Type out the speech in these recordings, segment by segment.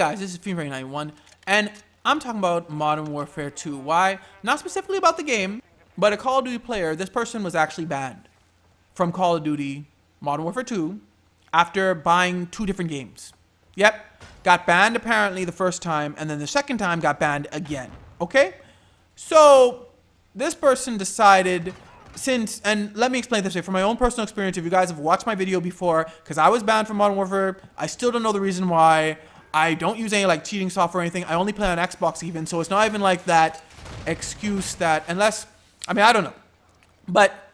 guys, this is Fiend91, and I'm talking about Modern Warfare 2. Why? Not specifically about the game, but a Call of Duty player, this person was actually banned from Call of Duty Modern Warfare 2 after buying two different games. Yep, got banned apparently the first time, and then the second time got banned again. Okay? So, this person decided since, and let me explain this way, from my own personal experience, if you guys have watched my video before, because I was banned from Modern Warfare, I still don't know the reason why. I don't use any like cheating software or anything. I only play on Xbox even, so it's not even like that excuse that, unless, I mean, I don't know. But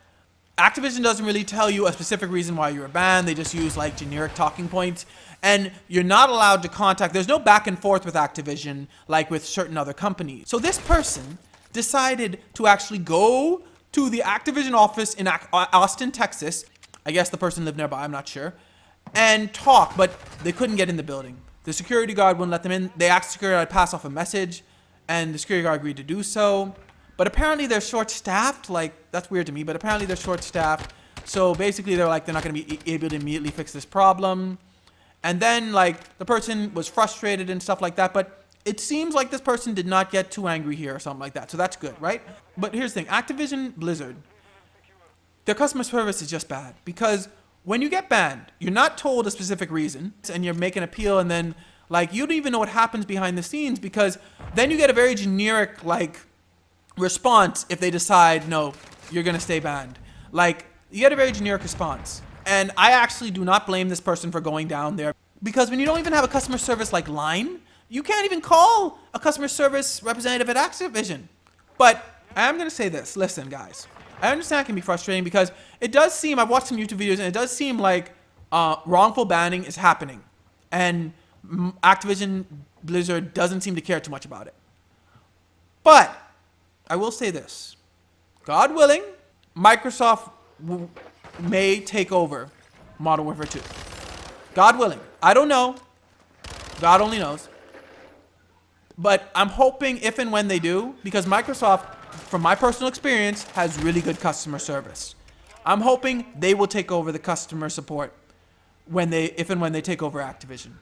Activision doesn't really tell you a specific reason why you're banned. They just use like generic talking points. And you're not allowed to contact, there's no back and forth with Activision like with certain other companies. So this person decided to actually go to the Activision office in uh, Austin, Texas. I guess the person lived nearby, I'm not sure. And talk, but they couldn't get in the building. The security guard wouldn't let them in. They asked the security guard to pass off a message, and the security guard agreed to do so. But apparently they're short-staffed. Like, that's weird to me, but apparently they're short-staffed. So basically they're like, they're not going to be able to immediately fix this problem. And then, like, the person was frustrated and stuff like that. But it seems like this person did not get too angry here or something like that. So that's good, right? But here's the thing. Activision Blizzard, their customer service is just bad. Because when you get banned, you're not told a specific reason, and you're making an appeal, and then like you don't even know what happens behind the scenes because then you get a very generic like response if they decide no, you're gonna stay banned. Like you get a very generic response, and I actually do not blame this person for going down there because when you don't even have a customer service like line, you can't even call a customer service representative at Activision. But I am gonna say this. Listen, guys. I understand it can be frustrating because it does seem, I've watched some YouTube videos and it does seem like uh, wrongful banning is happening. And Activision Blizzard doesn't seem to care too much about it. But I will say this God willing, Microsoft may take over Modern Warfare 2. God willing. I don't know. God only knows. But I'm hoping if and when they do, because Microsoft from my personal experience, has really good customer service. I'm hoping they will take over the customer support when they, if and when they take over Activision.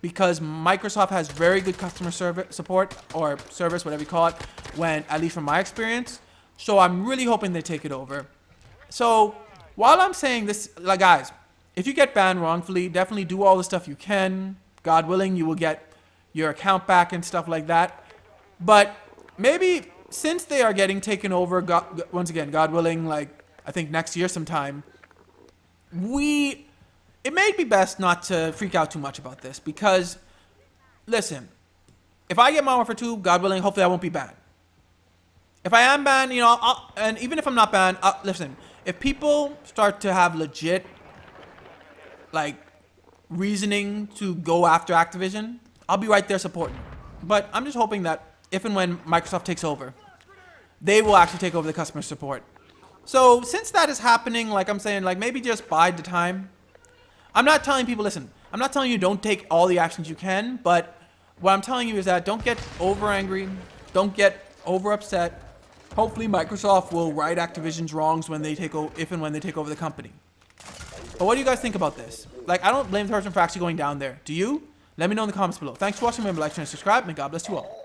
Because Microsoft has very good customer service support or service, whatever you call it, when at least from my experience. So I'm really hoping they take it over. So while I'm saying this, like guys, if you get banned wrongfully, definitely do all the stuff you can. God willing, you will get your account back and stuff like that. But maybe since they are getting taken over, God, once again, God willing, like I think next year sometime, we it may be best not to freak out too much about this because, listen, if I get my offer too, God willing, hopefully I won't be banned. If I am banned, you know, I'll, and even if I'm not banned, I'll, listen, if people start to have legit, like, reasoning to go after Activision, I'll be right there supporting. But I'm just hoping that if and when Microsoft takes over, they will actually take over the customer support. So since that is happening, like I'm saying, like maybe just bide the time. I'm not telling people, listen, I'm not telling you don't take all the actions you can, but what I'm telling you is that don't get over angry, don't get over upset. Hopefully Microsoft will right Activision's wrongs when they take over, if and when they take over the company. But what do you guys think about this? Like, I don't blame the person for actually going down there. Do you? Let me know in the comments below. Thanks for watching. Remember, like, share, and subscribe, and God bless you all.